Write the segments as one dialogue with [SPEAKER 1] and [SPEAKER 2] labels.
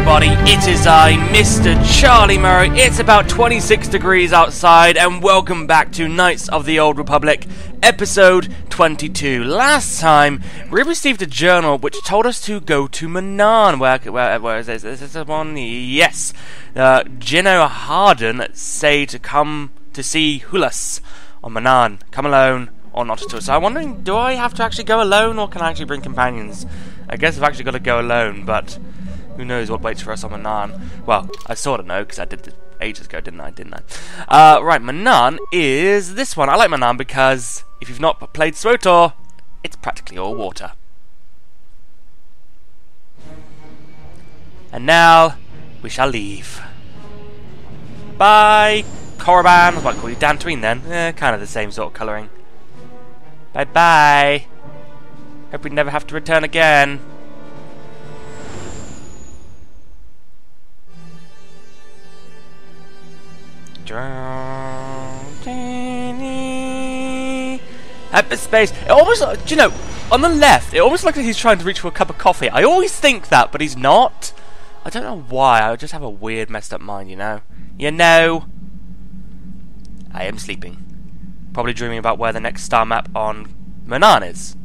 [SPEAKER 1] everybody. It is I, Mr. Charlie Murray. It's about 26 degrees outside, and welcome back to Knights of the Old Republic, episode 22. Last time, we received a journal which told us to go to Manaan. Where, where, where is this? Is this one? Yes. Uh, Gino Harden say to come to see Hulas on Manaan. Come alone or not at all. So I'm wondering, do I have to actually go alone, or can I actually bring companions? I guess I've actually got to go alone, but who knows what waits for us on Manaan? Well, I sort of know, because I did this ages ago, didn't I? Didn't I? Uh, right, Manaan is this one. I like Manaan because if you've not played SWTOR, it's practically all water. And now, we shall leave. Bye, Korriban. I might call you Dantooine then. Eh, kind of the same sort of colouring. Bye bye. Hope we never have to return again. Hyperspace. It almost, do you know, on the left, it almost looks like he's trying to reach for a cup of coffee. I always think that, but he's not. I don't know why. I just have a weird, messed up mind, you know. You know. I am sleeping. Probably dreaming about where the next star map on Manaan is.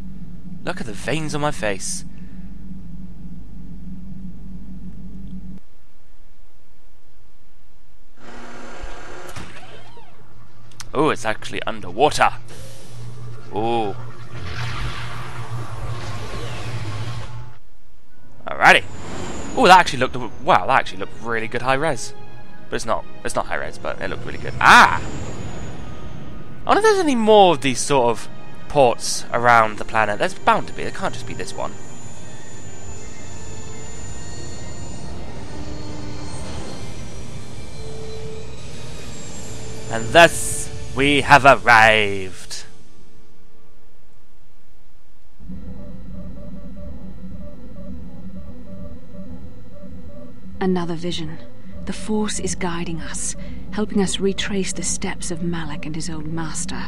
[SPEAKER 1] Look at the veins on my face. Oh, it's actually underwater. Oh. Alrighty. Oh, that actually looked wow. That actually looked really good high res. But it's not. It's not high res, but it looked really good. Ah. I wonder if there's any more of these sort of ports around the planet. There's bound to be. There can't just be this one. And thus we have arrived.
[SPEAKER 2] Another vision. The Force is guiding us, helping us retrace the steps of Malak and his old master,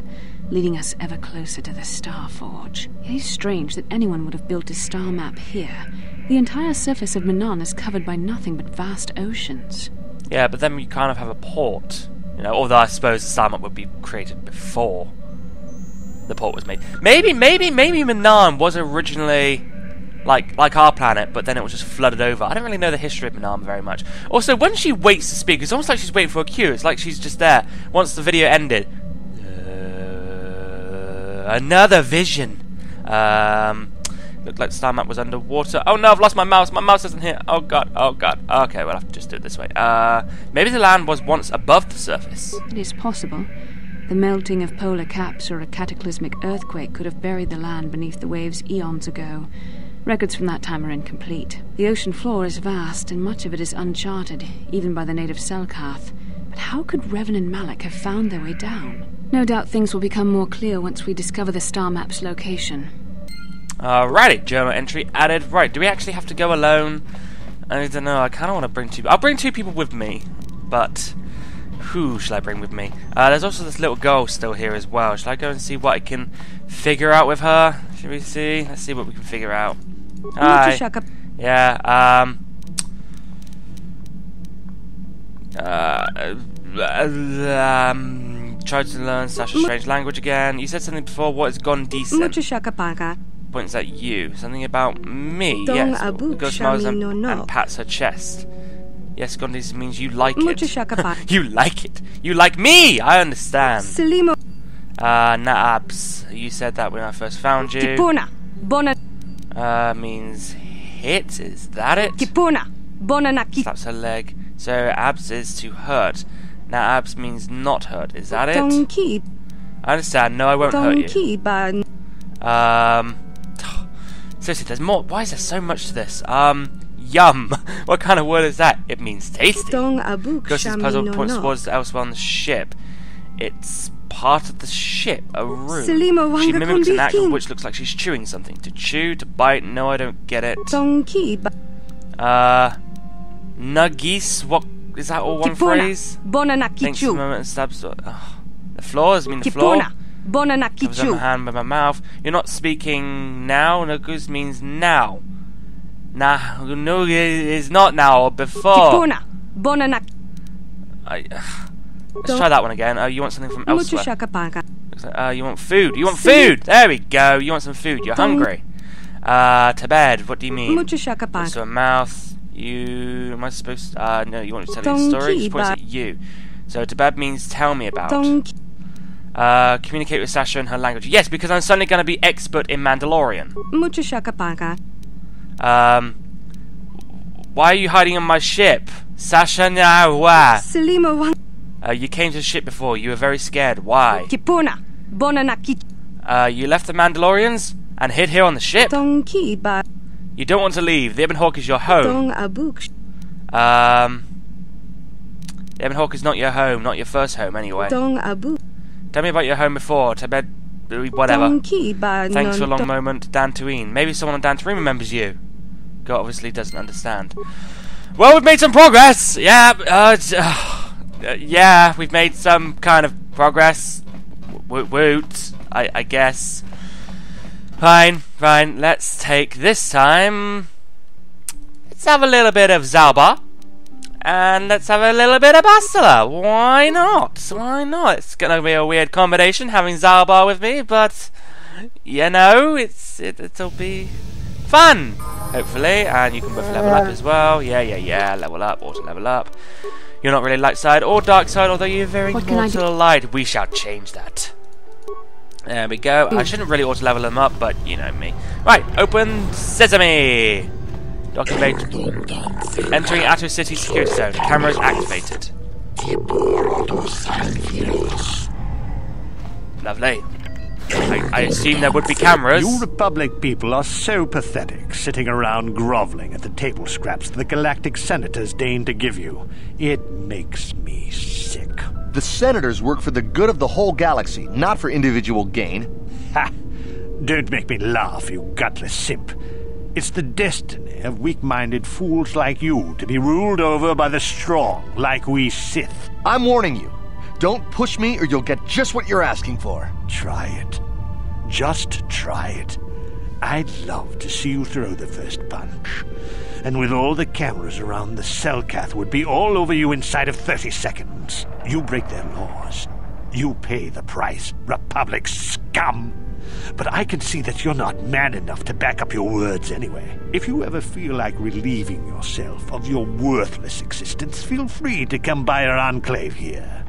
[SPEAKER 2] leading us ever closer to the Star Forge. It is strange that anyone would have built a star map here. The entire surface of Manaan is covered by nothing but vast oceans.
[SPEAKER 1] Yeah, but then you kind of have a port. You know, although I suppose the star would be created before the port was made. Maybe, maybe, maybe Manaan was originally like like our planet, but then it was just flooded over. I don't really know the history of Manaan very much. Also, when she waits to speak, it's almost like she's waiting for a cue. It's like she's just there. Once the video ended, uh, another vision. Um, looked like star map was underwater. Oh no, I've lost my mouse. My mouse isn't here. Oh god. Oh god. Okay, well I have to just do it this way. Uh, maybe the land was once above the surface.
[SPEAKER 2] It is possible. The melting of polar caps or a cataclysmic earthquake could have buried the land beneath the waves eons ago. Records from that time are incomplete. The ocean floor is vast, and much of it is uncharted, even by the native Selkath. But how could Revan and Malak have found their way down? No doubt things will become more clear once we discover the star map's location.
[SPEAKER 1] Alrighty, journal entry added. Right, do we actually have to go alone? I don't know, I kind of want to bring two... I'll bring two people with me, but... Who shall I bring with me? Uh, there's also this little girl still here as well. Shall I go and see what I can figure out with her? Should we see? Let's see what we can figure out. Hi. Yeah, um... Uh, um, tried to learn such a strange language again. You said something before. What is gone decent? Points at you. Something about me. Yes. Goes smiles and, and pats her chest. Yes, Gondis means you like it. you like it. You like me. I understand. Uh, Naabs. You said that when I first found you. Uh, means hit. Is that it? Slaps her leg. So abs is to hurt. Now abs means not hurt. Is that it? I understand. No, I won't hurt you. Um. Seriously, there's more. Why is there so much to this? Um. Yum. what kind of word is that? It means tasty. Ghost's puzzle points towards elsewhere on the ship. It's part of the ship, a room. She mimics an action which looks like she's chewing something. To chew, to bite, no, I don't get it. Uh, Nagis, what, is that all one phrase? Thinks a moment and stabs, oh, the floors, I mean the floor. Covers my hand by my mouth. You're not speaking now, Nagus means now. Nah, no, it's not now or before.
[SPEAKER 2] Kipuna, bonanak.
[SPEAKER 1] I, uh, let's try that one again. Uh, you want something from elsewhere? Uh, you want food. You want food. There we go. You want some food. You're hungry. Uh, to bed. What do you mean? So a mouth. You am I supposed? To, uh, no. You want to tell me a story? Points at you. So to bed means tell me about. Uh, communicate with Sasha in her language. Yes, because I'm suddenly going to be expert in Mandalorian. Um, why are you hiding on my ship? Sasha now where? Uh, you came to the ship before. You were very scared. Why? Kipuna, Uh, you left the Mandalorians and hid here on the ship. You don't want to leave. The Ebon Hawk is your home. Abuk- Um, the Ebon Hawk is not your home, not your first home anyway. Tell me about your home before. Tibet, whatever. Thanks for a long moment, Dantooine. Maybe someone on Dantooine remembers you. God obviously doesn't understand. Well, we've made some progress. Yeah, uh, uh, yeah, we've made some kind of progress. W woot, I, I guess. Fine, fine. Let's take this time. Let's have a little bit of Zaalbar. And let's have a little bit of Bastila. Why not? Why not? It's gonna be a weird combination having Zaalbar with me, but you know, it's it, it'll be fun, hopefully. And you can both level up as well. Yeah, yeah, yeah. Level up, auto level up. You're not really light side or dark side, although you're very to the light. We shall change that. There we go. I shouldn't really auto level them up, but you know me. Right, open sesame. Document. Entering Ahto City security zone. Cameras activated. Lovely. I, I assume there would be cameras.
[SPEAKER 3] You Republic people are so pathetic, sitting around groveling at the table scraps the Galactic Senators deign to give you. It makes me sick.
[SPEAKER 4] The Senators work for the good of the whole galaxy, not for individual gain.
[SPEAKER 3] Ha! Don't make me laugh, you gutless simp. It's the destiny of weak-minded fools like you to be ruled over by the strong, like we Sith.
[SPEAKER 4] I'm warning you. Don't push me or you'll get just what you're asking for.
[SPEAKER 3] Try it. Just try it. I'd love to see you throw the first punch. And with all the cameras around, the Selkath would be all over you inside of 30 seconds. You break their laws. You pay the price, Republic scum. But I can see that you're not man enough to back up your words anyway. If you ever feel like relieving yourself of your worthless existence, feel free to come by our enclave here.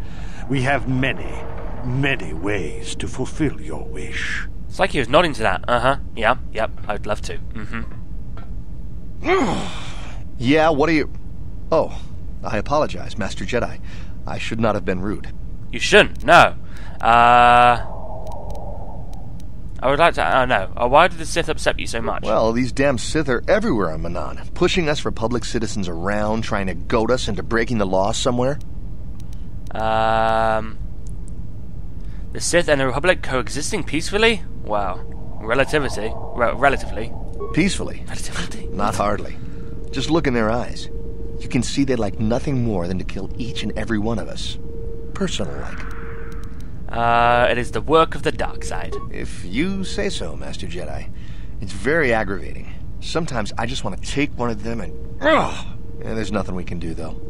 [SPEAKER 3] We have many, many ways to fulfill your wish.
[SPEAKER 1] It's like he was nodding to that. Uh huh. Yeah, yep. I'd love to. Mm
[SPEAKER 4] hmm. yeah, what are you. Oh, I apologize, Master Jedi. I should not have been rude.
[SPEAKER 1] You shouldn't, no. Uh. I would like to. Oh no. Uh, why did the Sith upset you so much?
[SPEAKER 4] Well, these damn Sith are everywhere on Manaan, pushing us Republic citizens around, trying to goad us into breaking the law somewhere.
[SPEAKER 1] Um. The Sith and the Republic coexisting peacefully? Wow. Relativity. Re- relatively.
[SPEAKER 4] Peacefully?
[SPEAKER 1] Relativity.
[SPEAKER 4] Not hardly. Just look in their eyes. You can see they'd like nothing more than to kill each and every one of us. Personal like.
[SPEAKER 1] Uh, it is the work of the dark side.
[SPEAKER 4] If you say so, Master Jedi. It's very aggravating. Sometimes I just want to take one of them and... Ugh! And there's nothing we can do, though.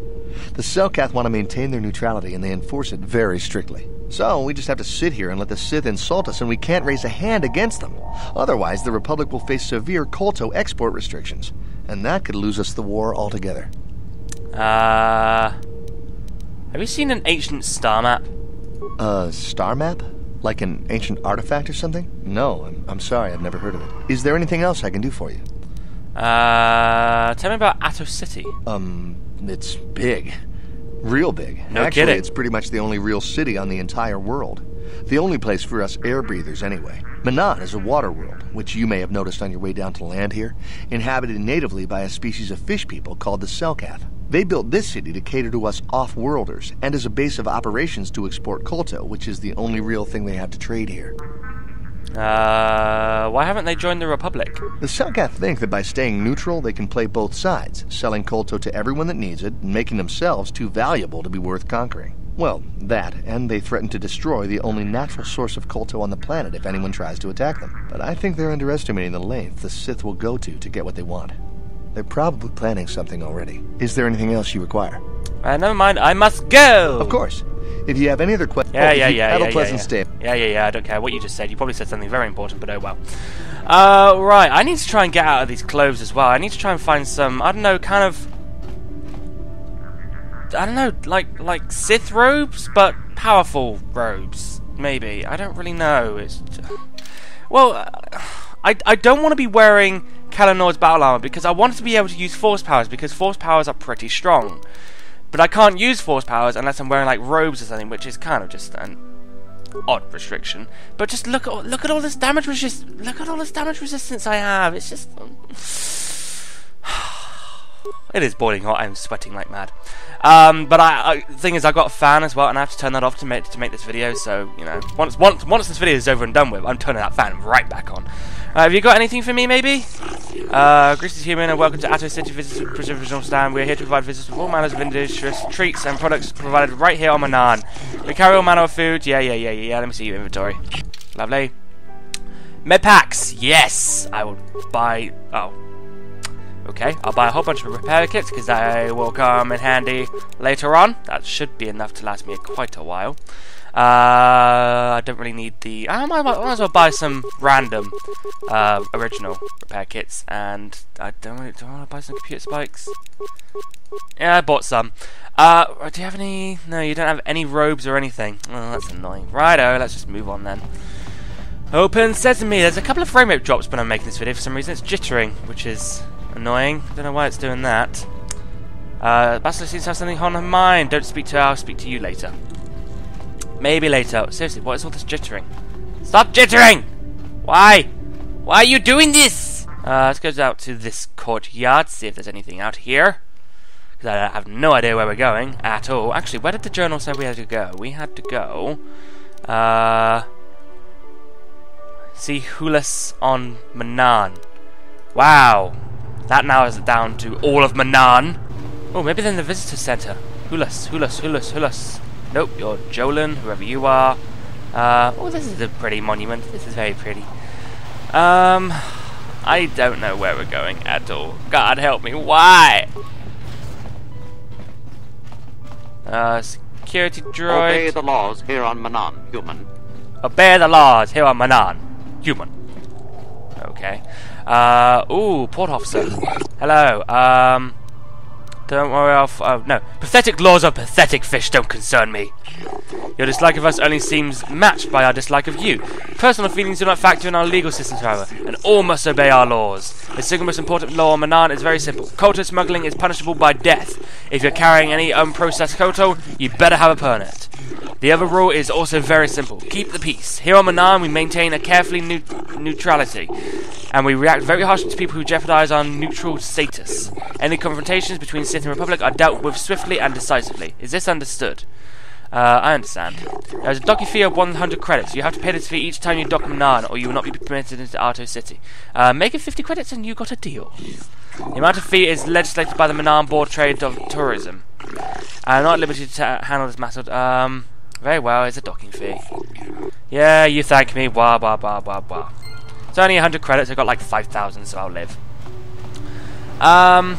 [SPEAKER 4] The Selkath want to maintain their neutrality, and they enforce it very strictly. So we just have to sit here and let the Sith insult us, and we can't raise a hand against them. Otherwise, the Republic will face severe kolto export restrictions, and that could lose us the war altogether.
[SPEAKER 1] Uh... Have you seen an ancient star map?
[SPEAKER 4] A star map? Like an ancient artifact or something? No, I'm, I'm sorry, I've never heard of it. Is there anything else I can do for you?
[SPEAKER 1] Uh, tell me about Ahto City.
[SPEAKER 4] Um, it's big. Real big.
[SPEAKER 1] No
[SPEAKER 4] Actually,
[SPEAKER 1] kidding.
[SPEAKER 4] it's pretty much the only real city on the entire world. The only place for us air breathers, anyway. Manaan is a water world, which you may have noticed on your way down to land here, inhabited natively by a species of fish people called the Selkath. They built this city to cater to us off-worlders and as a base of operations to export kolto, which is the only real thing they have to trade here.
[SPEAKER 1] Uh, why haven't they joined the Republic?
[SPEAKER 4] The Selkath think that by staying neutral, they can play both sides, selling kolto to everyone that needs it, and making themselves too valuable to be worth conquering. Well, that, and they threaten to destroy the only natural source of kolto on the planet if anyone tries to attack them. But I think they're underestimating the length the Sith will go to to get what they want. They're probably planning something already. Is there anything else you require?
[SPEAKER 1] Uh, never mind, I must go!
[SPEAKER 4] Of course. If you have any other questions,
[SPEAKER 1] yeah, oh, yeah, yeah,
[SPEAKER 4] have
[SPEAKER 1] yeah,
[SPEAKER 4] a pleasant
[SPEAKER 1] yeah,
[SPEAKER 4] stay.
[SPEAKER 1] Yeah, yeah, yeah. I don't care what you just said. You probably said something very important, but oh well. Uh, right. I need to try and get out of these clothes as well. I need to try and find some. I don't know, kind of. I don't know, like like Sith robes, but powerful robes. Maybe I don't really know. It's well, uh, I I don't want to be wearing Calo Nord's battle armor because I want to be able to use force powers because force powers are pretty strong. But I can't use force powers unless I'm wearing like robes or something, which is kind of just an odd restriction. But just look at look at all this damage resist look at all this damage resistance I have. It's just um, it is boiling hot. I'm sweating like mad. Um, but I, I, the thing is, I've got a fan as well, and I have to turn that off to make to make this video. So you know, once once once this video is over and done with, I'm turning that fan right back on. Uh, have you got anything for me, maybe? Uh, human, and welcome to Ahto City Visitors Provisional Stand. We're here to provide visitors with all manners of indigenous treats and products provided right here on Manaan. We carry all manner of food. Yeah, yeah, yeah, yeah. Let me see your inventory. Lovely. Med packs. Yes, I will buy. Oh, okay. I'll buy a whole bunch of repair kits because they will come in handy later on. That should be enough to last me quite a while. Uh, I don't really need the... I might, might as well buy some random uh, original repair kits. And I don't really... Do I want to buy some computer spikes? Yeah, I bought some. Uh, do you have any... No, you don't have any robes or anything. Oh, that's annoying. Righto, let's just move on then. Open Sesame. There's a couple of frame rate drops when I'm making this video. For some reason, it's jittering, which is annoying. Don't know why it's doing that. Uh, seems to have something on her mind. Don't speak to her, I'll speak to you later. Maybe later. Seriously, what is all this jittering? Stop jittering! Why? Why are you doing this? Uh, let's go out to this courtyard, see if there's anything out here. Because I have no idea where we're going at all. Actually, where did the journal say we had to go? We had to go... Uh... See Hulas on Manaan. Wow. That now is down to all of Manaan. Oh, maybe then the visitor center. Hulas, Hulas, Hulas, Hulas. Nope, you're Jolin, whoever you are. Uh, oh, this is a pretty monument. This is very pretty. Um, I don't know where we're going at all. God help me, why? Uh, security droid.
[SPEAKER 5] Obey the laws here on Manaan, human.
[SPEAKER 1] Obey the laws here on Manaan, human. Okay. Uh, ooh, port officer. Hello. Um, don't worry, I'll... Uh, no. Pathetic laws of pathetic fish don't concern me. Your dislike of us only seems matched by our dislike of you. Personal feelings do not factor in our legal systems, however, and all must obey our laws. The single most important law on Manaan is very simple. Kolto smuggling is punishable by death. If you're carrying any unprocessed Kolto, you better have a permit. The other rule is also very simple. Keep the peace. Here on Manaan, we maintain a carefully ne neutrality, and we react very harshly to people who jeopardize our neutral status. Any confrontations between Sith and Republic are dealt with swiftly and decisively. Is this understood? Uh, I understand. There's a docking fee of 100 credits. You have to pay this fee each time you dock Manaan, or you will not be permitted into Ahto City. Uh, make it 50 credits and you got a deal. The amount of fee is legislated by the Manaan Board Trade of Tourism. I'm not at liberty to handle this matter. Um, very well, it's a docking fee. Yeah, you thank me. Wah, wah, wah, wah, wah. It's only 100 credits. I've got like 5,000, so I'll live. Um,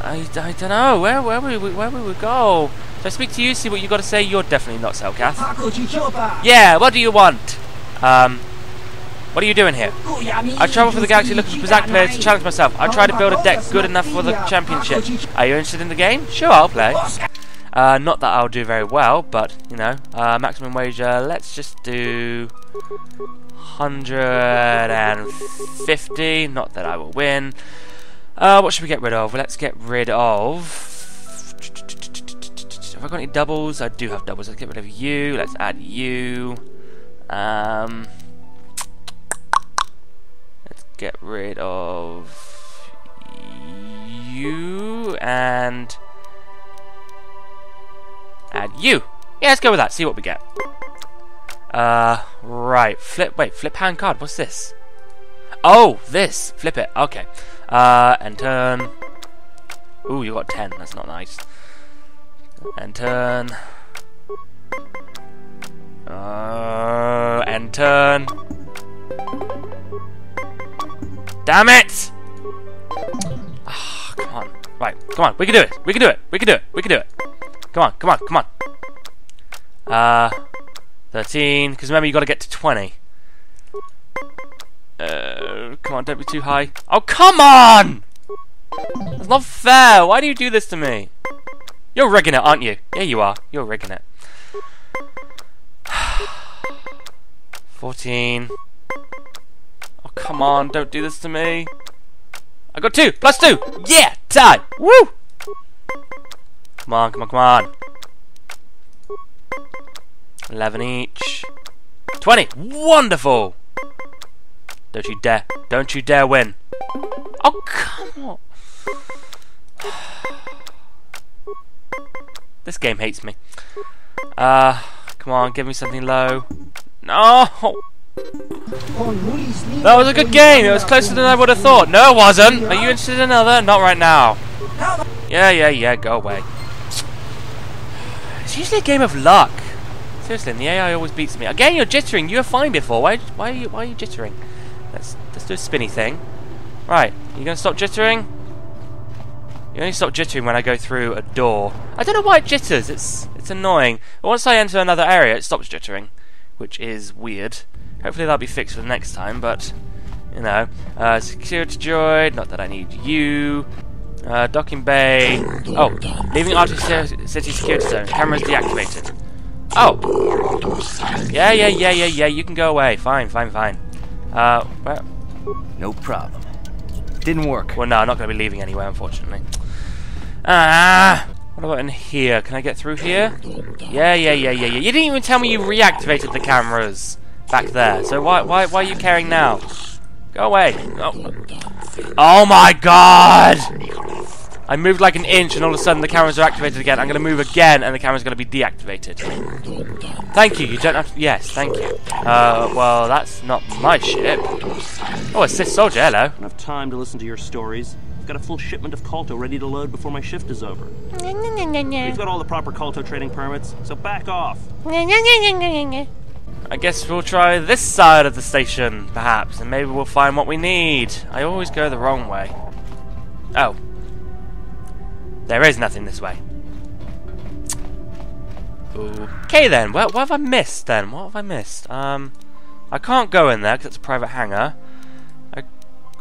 [SPEAKER 1] I, I don't know. Where where we where we go? Should I speak to you? See what you got to say. You're definitely not Selkath. Yeah. What do you want? Um. What are you doing here? I travel for the galaxy looking for Pazaak players to challenge myself. I try to build a deck good enough for the championship. Are you interested in the game? Sure, I'll play. Uh, not that I'll do very well, but, you know, uh, maximum wager, let's just do 150. Not that I will win. Uh, what should we get rid of? Let's get rid of... Have I got any doubles? I do have doubles. Let's get rid of you. Let's add you. Um, let's get rid of you and add you. Yeah, let's go with that. See what we get. Uh, right. Flip. Wait. Flip hand card. What's this? Oh, this. Flip it. Okay. Uh, and turn. Ooh, you got 10. That's not nice. And turn. Uh, and turn. Damn it! Ah come on. Right, come on, we can do it. We can do it. We can do it. We can do it. Come on, come on, come on. Uh, 13, because remember you got to get to 20. Uh, come on, don't be too high. Oh, come on! That's not fair. Why do you do this to me? You're rigging it, aren't you? Yeah, you are. You're rigging it. 14. Oh, come on. Don't do this to me. I got two. Plus two. Yeah. Tie. Woo. Come on, come on, come on. 11 each. 20. Wonderful. Don't you dare. Don't you dare win. Oh, come on. This game hates me. Uh, come on, give me something low. No! That was a good game. It was closer than I would have thought. No, it wasn't. Are you interested in another? Not right now. Yeah, yeah, yeah. Go away. It's usually a game of luck. Seriously, the AI always beats me. Again, you're jittering. You were fine before. Why? Why are you? Why are you jittering? Let's let's do a spinny thing. Right. You gonna stop jittering? You only stop jittering when I go through a door. I don't know why it jitters. It's it's annoying. But once I enter another area, it stops jittering, which is weird. Hopefully that'll be fixed for the next time. But you know, uh, security droid. Not that I need you. Uh, docking bay. Oh, leaving Ahto City security zone. Cameras deactivated. Oh. Yeah, yeah, yeah, yeah, yeah. You can go away. Fine, fine, fine. Uh, well.
[SPEAKER 6] No problem. Didn't work.
[SPEAKER 1] Well, no, I'm not going to be leaving anyway, unfortunately. Ah! What about in here? Can I get through here? Yeah, yeah, yeah, yeah, yeah. You didn't even tell me you reactivated the cameras back there. So why, why, why are you caring now? Go away. Oh, oh my god! I moved like an inch and all of a sudden the cameras are activated again. I'm going to move again and the camera's going to be deactivated. Thank you. You don't have to... Yes, thank you. Uh, well, that's not my ship. Oh, a Sith soldier. Hello. I
[SPEAKER 7] don't have time to listen to your stories. I've got a full shipment of Kolto ready to load before my shift is over. We've got all the proper Kolto trading permits, so back off.
[SPEAKER 1] I guess we'll try this side of the station, perhaps, and maybe we'll find what we need. I always go the wrong way. Oh, there is nothing this way. Okay then, what, what have I missed then? What have I missed? Um, I can't go in there because it's a private hangar. I've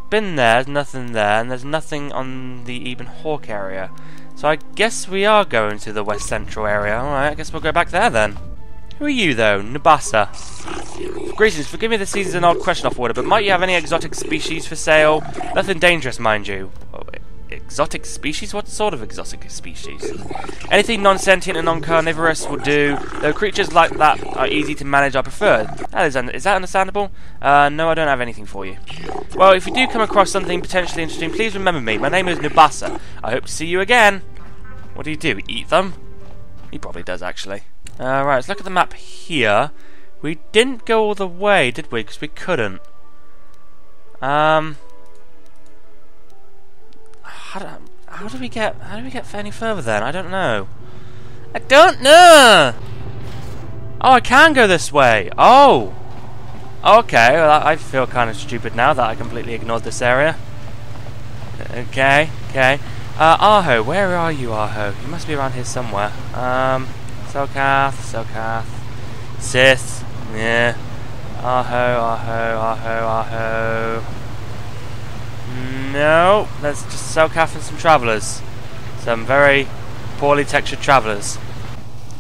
[SPEAKER 1] been there, there's nothing there, and there's nothing on the Ebon Hawk area. So I guess we are going to the West Central area. Alright, I guess we'll go back there then. Who are you though? Nabasa. Greetings, forgive me this is an odd question off order, but might you have any exotic species for sale? Nothing dangerous, mind you. Exotic species? What sort of exotic species? Anything non-sentient and non-carnivorous will do, though creatures like that are easy to manage I prefer. That is, is that understandable? Uh, no, I don't have anything for you. Well, if you do come across something potentially interesting, please remember me. My name is Nubassa. I hope to see you again. What do you do, eat them? He probably does, actually. Uh, right, let's look at the map here. We didn't go all the way, did we? Because we couldn't. Um how do, how do we get how do we get any further then? I don't know. I don't know. Oh, I can go this way. Oh. Okay, well, I feel kind of stupid now that I completely ignored this area. Okay, okay. Uh, Aho, where are you, Aho? You must be around here somewhere. Um, Selkath, Selkath, Sith, yeah. Aho, Aho, Aho, Aho. No, let's just Selkath and some travellers. Some very poorly textured travellers.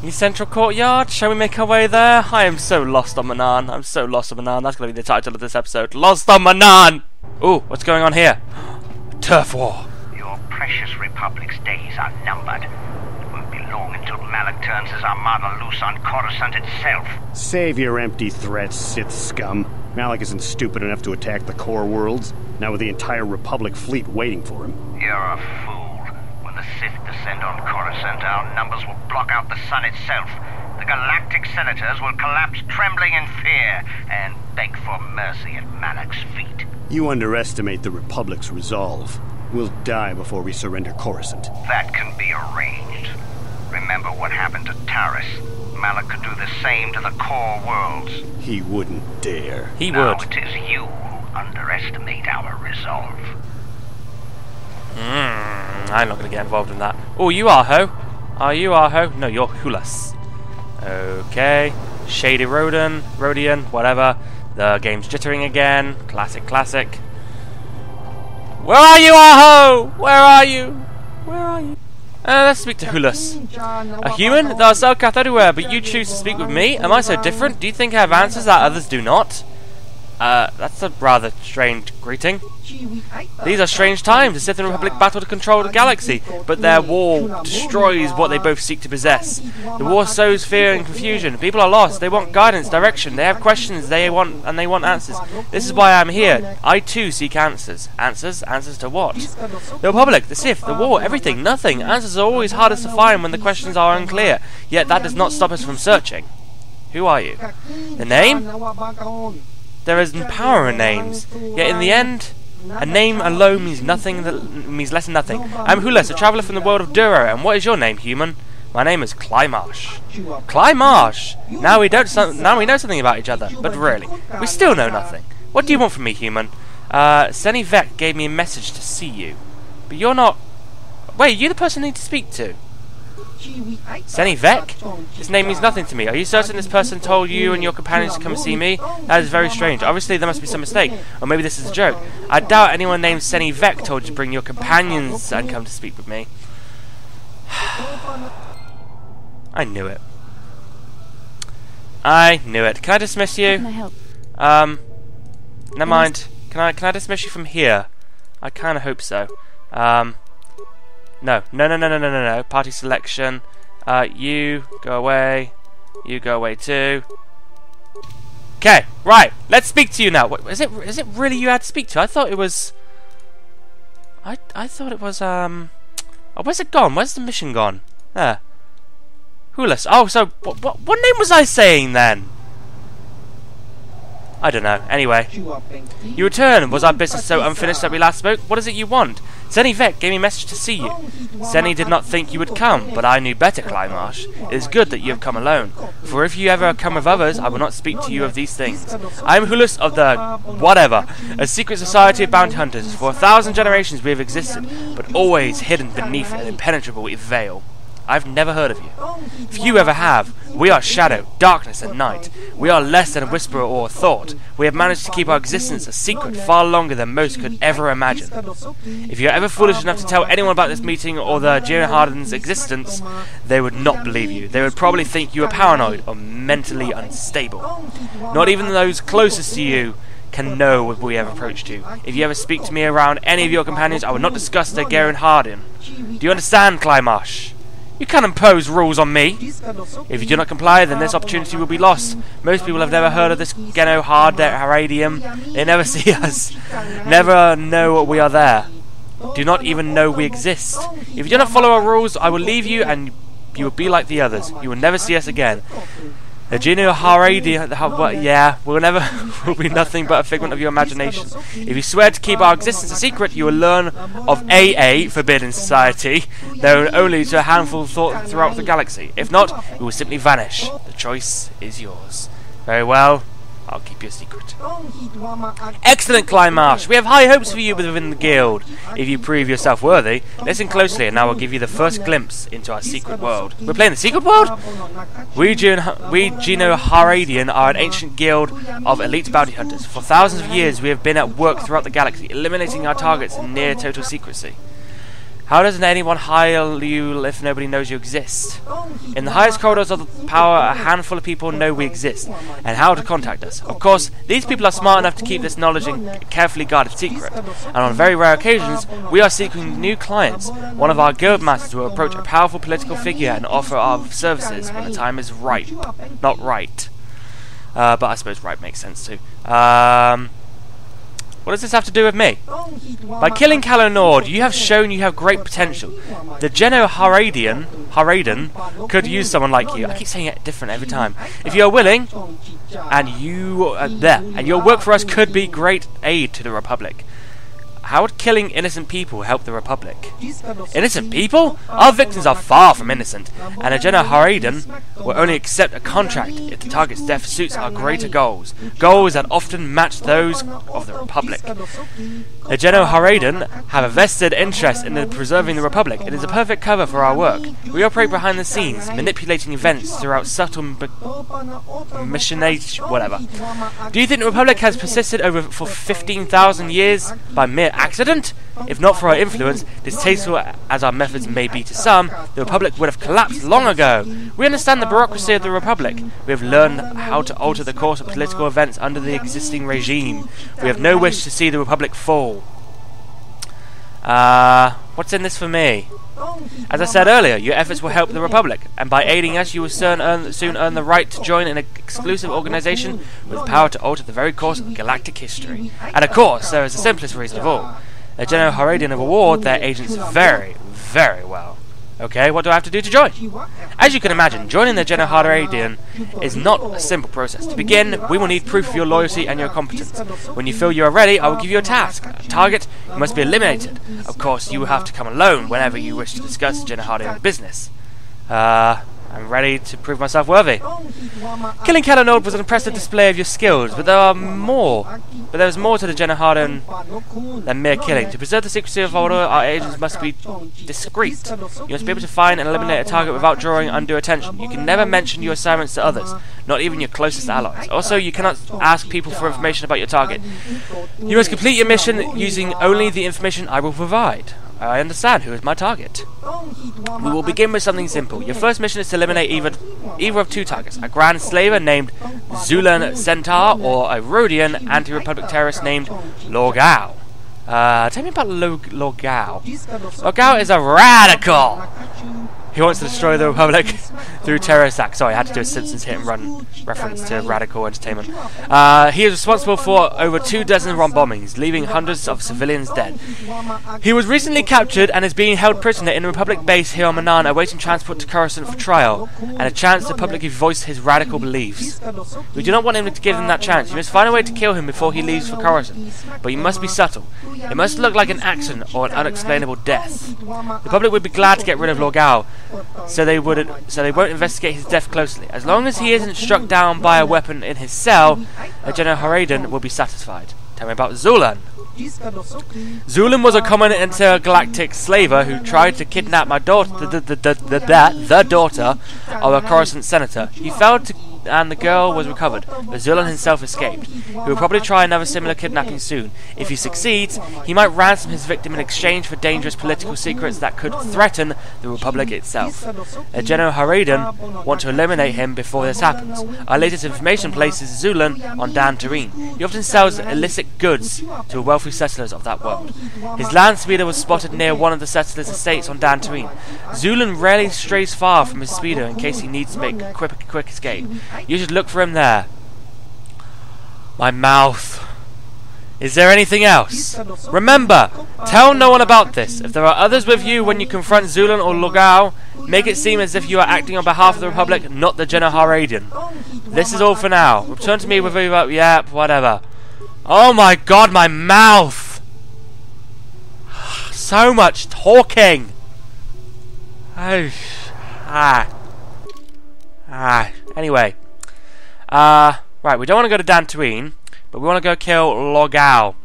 [SPEAKER 1] East Central Courtyard, shall we make our way there? I am so lost on Manaan. I'm so lost on Manaan. That's going to be the title of this episode. Lost on Manaan! Ooh, what's going on here? Turf War.
[SPEAKER 8] Your precious Republic's days are numbered. It won't be long until Malak turns his armada loose on Coruscant itself.
[SPEAKER 9] Save your empty threats, Sith scum. Malak isn't stupid enough to attack the core worlds, now with the entire Republic fleet waiting for him.
[SPEAKER 8] You're a fool. When the Sith descend on Coruscant, our numbers will block out the sun itself. The Galactic Senators will collapse trembling in fear and beg for mercy at Malak's feet.
[SPEAKER 9] You underestimate the Republic's resolve. We'll die before we surrender Coruscant.
[SPEAKER 8] That can be arranged. Remember what happened to Taris. Malak could do the same to the core worlds.
[SPEAKER 9] He wouldn't dare.
[SPEAKER 1] He
[SPEAKER 8] now
[SPEAKER 1] would.
[SPEAKER 8] it is you who underestimate our resolve.
[SPEAKER 1] Mm, I'm not going to get involved in that. Oh, you are, Ho. Are you Aho? No, you're Hulas. Okay. Shady Rodan, Rodian, whatever. The game's jittering again. Classic, classic. Where are you, Aho? Where are you? Where are you? Uh, let's speak to Hulas. A human? There are Selkath everywhere, but you choose to speak with me? Am I so different? Do you think I have answers that others do not? Uh, that's a rather strange greeting. These are strange times. The Sith and Republic battle to control the galaxy, but their war destroys what they both seek to possess. The war sows fear and confusion. People are lost. They want guidance, direction. They have questions. They want and they want answers. This is why I'm here. I too seek answers. Answers? Answers to what? The Republic, the Sith, the war, everything, nothing. Answers are always hardest to find when the questions are unclear. Yet that does not stop us from searching. Who are you? The name? There is power in names. Yet in the end, a name alone means nothing that means less than nothing. I'm Hulas, a traveller from the world of Duro, and what is your name, human? My name is Clymarsh. Clymarsh! Now we don't so now we know something about each other, but really, we still know nothing. What do you want from me, human? Uh, Seni Vec gave me a message to see you. But you're not... Wait, you're the person I need to speak to. Seni Vec? His name means nothing to me. Are you certain this person told you and your companions to come and see me? That is very strange. Obviously, there must be some mistake. Or maybe this is a joke. I doubt anyone named Seni Vec told you to bring your companions and come to speak with me. I knew it. I knew it. Can I dismiss you?
[SPEAKER 2] Can I help?
[SPEAKER 1] Um, never mind. Can I can I dismiss you from here? I kind of hope so. Um, no, no, no, no, no, no, no, no. Party selection. Uh, you go away. You go away too. Okay, right. Let's speak to you now. What, is it? Is it really you had to speak to? I thought it was. I I thought it was um. Oh, where's it gone? Where's the mission gone? There. Hulas. Oh, so what, what? What name was I saying then? I don't know. Anyway. You return. Was our business so unfinished that we last spoke? What is it you want? Seni Vec gave me a message to see you. Seni did not think you would come, but I knew better, Clymarsh. It is good that you have come alone. For if you ever come with others, I will not speak to you of these things. I am Hulas of the... whatever. A secret society of bounty hunters. For a thousand generations we have existed, but always hidden beneath an impenetrable veil. I've never heard of you. If you ever have, we are shadow, darkness, and night. We are less than a whisper or a thought. We have managed to keep our existence a secret far longer than most could ever imagine. If you're ever foolish enough to tell anyone about this meeting or the Gino Harden's existence, they would not believe you. They would probably think you are paranoid or mentally unstable. Not even those closest to you can know if we have approached you. If you ever speak to me around any of your companions, I will not discuss the Garen Hardin. Do you understand, Clymarsh? You can't impose rules on me. If you do not comply, then this opportunity will be lost. Most people have never heard of this Geno Hard Haradium. They never see us, never know we are there. Do not even know we exist. If you do not follow our rules, I will leave you and you will be like the others. You will never see us again. Uh, the Geno Haradi, yeah, will never will be nothing but a figment of your imagination. If you swear to keep our existence a secret, you will learn of AA, Forbidden Society, known only to a handful throughout the galaxy. If not, we will simply vanish. The choice is yours. Very well. I'll keep your secret. Excellent, Clymarsh. We have high hopes for you within the guild. If you prove yourself worthy, listen closely and I will give you the first glimpse into our secret world. We're playing the secret world? We, Geno, we Geno Haradian are an ancient guild of elite bounty hunters. For thousands of years we have been at work throughout the galaxy, eliminating our targets in near total secrecy. How doesn't anyone hire you if nobody knows you exist? In the highest corridors of the power, a handful of people know we exist, and how to contact us. Of course, these people are smart enough to keep this knowledge a carefully guarded secret, and on very rare occasions, we are seeking new clients. One of our guild masters will approach a powerful political figure and offer our services when the time is right. Not right. Uh, but I suppose right makes sense too. Um... What does this have to do with me? By killing Calo Nord, you have shown you have great potential. The Geno Haradian, Haradan could use someone like you. I keep saying it different every time. If you are willing, and you are there, and your work for us could be great aid to the Republic. How would killing innocent people help the Republic? Innocent people? Our victims are far from innocent, and Agena Haradin will only accept a contract if the target's death suits our greater goals, goals that often match those of the Republic. Agena Haradin have a vested interest in preserving the Republic. It is a perfect cover for our work. We operate behind the scenes, manipulating events throughout subtle machination, whatever. Do you think the Republic has persisted over for 15,000 years by mere accident? If not for our influence, distasteful as our methods may be to some, the Republic would have collapsed long ago. We understand the bureaucracy of the Republic. We have learned how to alter the course of political events under the existing regime. We have no wish to see the Republic fall. Uh, what's in this for me? As I said earlier, your efforts will help the Republic, and by aiding us, you will soon earn, soon earn the right to join an exclusive organization with power to alter the very course of galactic history. And of course, there is the simplest reason of all. The General Haradian have award their agents very, very well. Okay, what do I have to do to join? As you can imagine, joining the Genahadarian is not a simple process. To begin, we will need proof of your loyalty and your competence. When you feel you are ready, I will give you a task. A target you must be eliminated. Of course, you will have to come alone whenever you wish to discuss Genahadarian business. Uh, I'm ready to prove myself worthy. Killing Calo Nord was an impressive display of your skills, but there are more. But there is more to the Genahardin than mere killing. To preserve the secrecy of order, our agents must be discreet. You must be able to find and eliminate a target without drawing undue attention. You can never mention your assignments to others, not even your closest allies. Also, you cannot ask people for information about your target. You must complete your mission using only the information I will provide. I understand who is my target. We will begin with something simple. Your first mission is to eliminate either, either of two targets. A Grand Slaver named Zulan Sentar or a Rodian anti-Republic terrorist named Logao. Uh, tell me about Log Logao. Logao is a radical! He wants to destroy the Republic through terrorist acts. Sorry, I had to do a Simpsons hit and run reference to radical entertainment. Uh, he is responsible for over two dozen bomb bombings, leaving hundreds of civilians dead. He was recently captured and is being held prisoner in a Republic base here on Manaan, awaiting transport to Coruscant for trial and a chance to publicly voice his radical beliefs. We do not want him to give him that chance. You must find a way to kill him before he leaves for Coruscant, but you must be subtle. It must look like an accident or an unexplainable death. The public would be glad to get rid of Logao, so they would so they won't investigate his death closely. As long as he isn't struck down by a weapon in his cell, General Haradin will be satisfied. Tell me about Zulan. Zulan was a common intergalactic slaver who tried to kidnap my daughter, the, the, the, the, the, the daughter of a Coruscant senator. He failed to and the girl was recovered, but Zulan himself escaped. He will probably try another similar kidnapping soon. If he succeeds, he might ransom his victim in exchange for dangerous political secrets that could threaten the Republic itself. Uh, General Haradin want to eliminate him before this happens. Our latest information places Zulan on Dantooine. He often sells illicit goods to wealthy settlers of that world. His land speeder was spotted near one of the settlers' estates on Dantooine. Zulan rarely strays far from his speeder in case he needs to make a quick, quick escape. You should look for him there. My mouth. Is there anything else? Remember, tell no one about this. If there are others with you when you confront Zulan or Logao, make it seem as if you are acting on behalf of the Republic, not the Genahar This is all for now. Return to me with either, yep, whatever. Oh my god, my mouth! So much talking! Oh, ah. Ah. Anyway. Uh, right, we don't want to go to Dantooine, but we want to go kill Logao.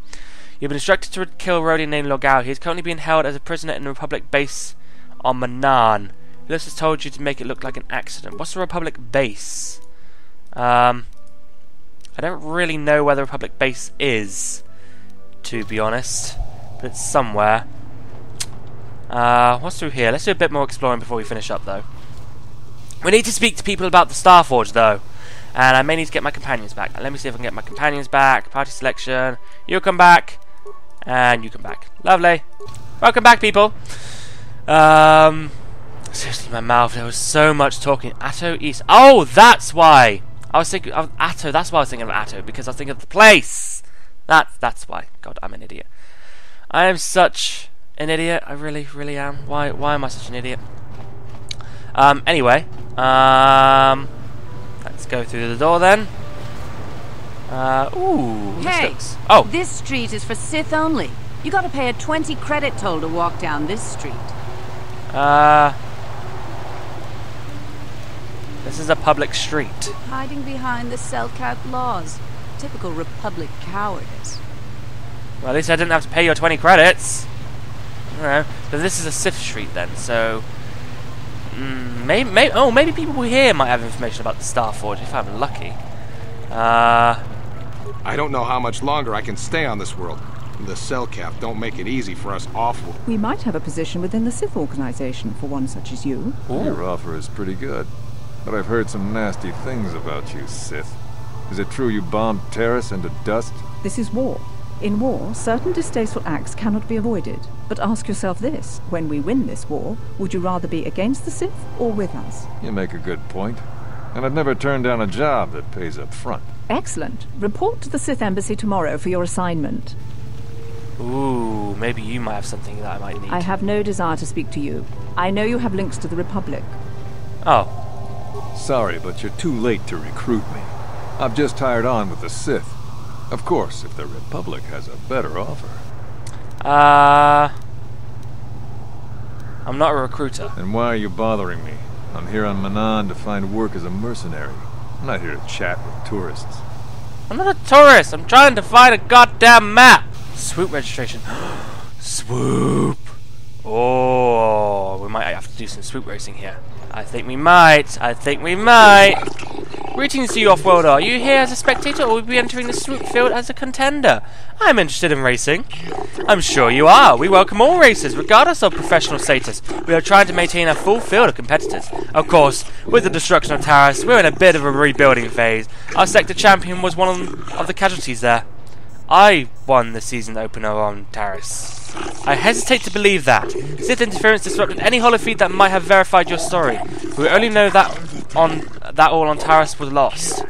[SPEAKER 1] You've been instructed to kill a Rodian named Logao. He is currently being held as a prisoner in the Republic base on Manaan. Ulysses has told you to make it look like an accident. What's the Republic base? Um, I don't really know where the Republic base is, to be honest, but it's somewhere. Uh, what's through here? Let's do a bit more exploring before we finish up, though. We need to speak to people about the Starforge, though. And I may need to get my companions back. Let me see if I can get my companions back. Party selection. You come back. And you come back. Lovely. Welcome back, people. Um, seriously, my mouth. There was so much talking. Ahto East. Oh, that's why. I was thinking of Ahto. That's why I was thinking of Ahto. Because I was thinking of the place. That, that's why. God, I'm an idiot. I am such an idiot. I really, really am. Why, why am I such an idiot? Um, anyway. Um... Let's go through the door then. Uh, ooh,
[SPEAKER 10] hey,
[SPEAKER 1] looks... Oh!
[SPEAKER 10] This street is for Sith only.
[SPEAKER 2] You gotta pay a 20 credit toll to walk down this street.
[SPEAKER 1] Uh... This is a public street.
[SPEAKER 2] Hiding behind the Selkath laws. Typical Republic cowardice.
[SPEAKER 1] Well, at least I didn't have to pay your 20 credits. No, but this is a Sith street then, so... Mm, maybe, maybe, oh, maybe people here might have information about the Star Forge if I'm lucky. Uh...
[SPEAKER 10] I don't know how much longer I can stay on this world. The Selkath don't make it easy for us awful.
[SPEAKER 11] We might have a position within the Sith organization for one such as you.
[SPEAKER 12] Ooh. Your offer is pretty good. But I've heard some nasty things about you, Sith. Is it true you bombed Taris into dust?
[SPEAKER 11] This is war. In war, certain distasteful acts cannot be avoided. But ask yourself this, when we win this war, would you rather be against the Sith or with us?
[SPEAKER 12] You make a good point. And I've never turned down a job that pays up front.
[SPEAKER 11] Excellent. Report to the Sith Embassy tomorrow for your assignment.
[SPEAKER 1] Ooh, maybe you might have something that I might need.
[SPEAKER 11] I have no desire to speak to you. I know you have links to the Republic.
[SPEAKER 1] Oh.
[SPEAKER 12] Sorry, but you're too late to recruit me. I've just hired on with the Sith. Of course, if the Republic has a better offer.
[SPEAKER 1] Uh... I'm not a recruiter.
[SPEAKER 12] Then why are you bothering me? I'm here on Manaan to find work as a mercenary. I'm not here to chat with tourists.
[SPEAKER 1] I'm not a tourist. I'm trying to find a goddamn map. Swoop registration. swoop. Oh, we might have to do some swoop racing here. I think we might. I think we might. Greetings to you, Off-Worlder. Are you here as a spectator or will you be entering the swoop field as a contender? I'm interested in racing. I'm sure you are. We welcome all racers, regardless of professional status. We are trying to maintain a full field of competitors. Of course, with the destruction of Taris, we're in a bit of a rebuilding phase. Our sector champion was one of the casualties there. I won the season opener on Taris. I hesitate to believe that. Sith interference disrupted any holofeed that might have verified your story. We only know that on that all on Taris was lost.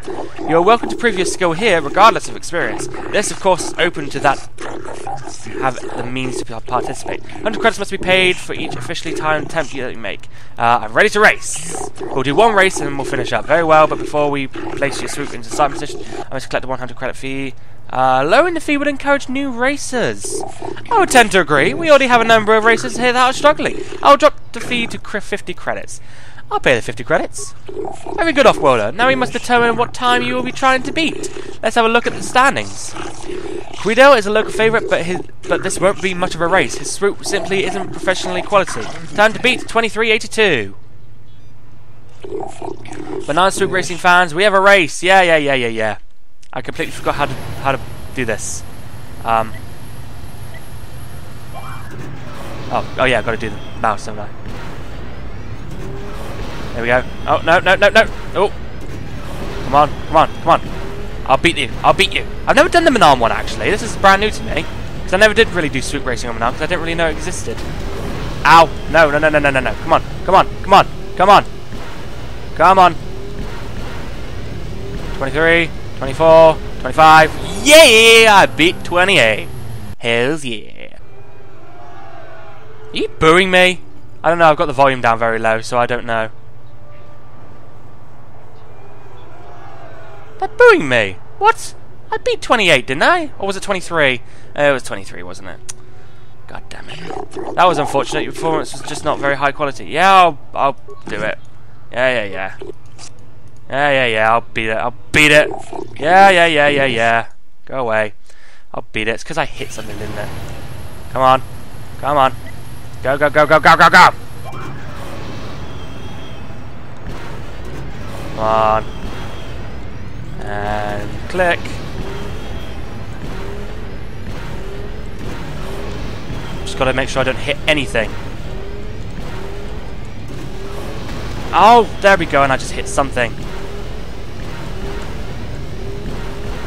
[SPEAKER 1] You are welcome to prove your skill here, regardless of experience. This, of course, is open to that have the means to participate. 100 credits must be paid for each officially timed attempt that you make. Uh, I'm ready to race. We'll do one race and then we'll finish up. Very well, but before we place your swoop into starting position, I must collect the 100 credit fee. Uh, lowering the fee would encourage new racers. I would tend to agree. We already have a number of racers here that are struggling. I'll drop the fee to 50 credits. I'll pay the 50 credits. Very good, Off-Worlder. Now we must determine what time you will be trying to beat. Let's have a look at the standings. Guido is a local favourite, but his, but this won't be much of a race. His swoop simply isn't professionally quality. Time to beat 2382. Manaan Swoop Racing fans, we have a race. Yeah, yeah, yeah, yeah, yeah. I completely forgot how to how to do this. Um. Oh, oh yeah, I've got to do the mouse, don't I? There we go. Oh, no, no, no, no. Oh. Come on, come on, come on. I'll beat you. I'll beat you. I've never done the Manaan one, actually. This is brand new to me. Because I never did really do swoop racing on Manaan, because I didn't really know it existed. Ow. No, no, no, no, no, no, no. Come on, come on, come on, come on. Come on. 23. 24, 25. Yeah, I beat 28. Hells yeah. Are you booing me? I don't know, I've got the volume down very low, so I don't know. They're booing me. What? I beat 28, didn't I? Or was it 23? Uh, it was 23, wasn't it? God damn it. That was unfortunate. Your performance was just not very high quality. Yeah, I'll, I'll do it. Yeah, yeah, yeah. Yeah, yeah, yeah, I'll beat it. I'll beat it. Yeah, yeah, yeah, yeah, yeah. Go away. I'll beat it. It's because I hit something, didn't it? Come on. Come on. Go, go, go, go, go, go, go! Come on. And click. Just gotta make sure I don't hit anything. Oh, there we go, and I just hit something.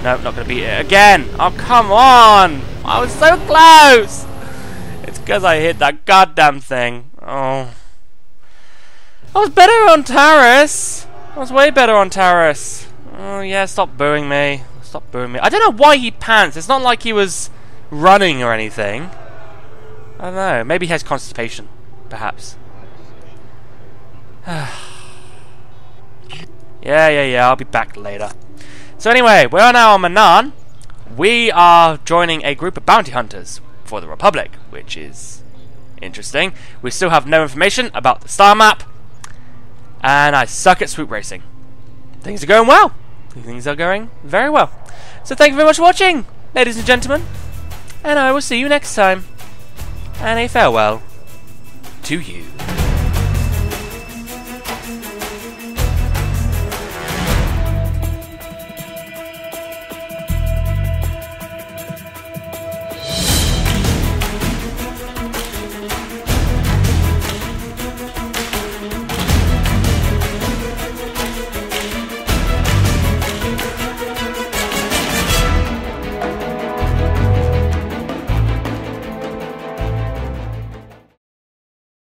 [SPEAKER 1] Nope, not to beat it again. Oh, come on. I was so close. It's because I hit that goddamn thing. Oh. I was better on Taris. I was way better on Taris. Oh, yeah, stop booing me. Stop booing me. I don't know why he pants. It's not like he was running or anything. I don't know. Maybe he has constipation. Perhaps. yeah, yeah, yeah. I'll be back later. So anyway, we are now on Manaan. We are joining a group of bounty hunters. for the Republic, which is interesting. We still have no information about the star map, and I suck at swoop racing. Things are going well. Things are going very well. So thank you very much for watching, ladies and gentlemen, and I will see you next time. And a farewell to you.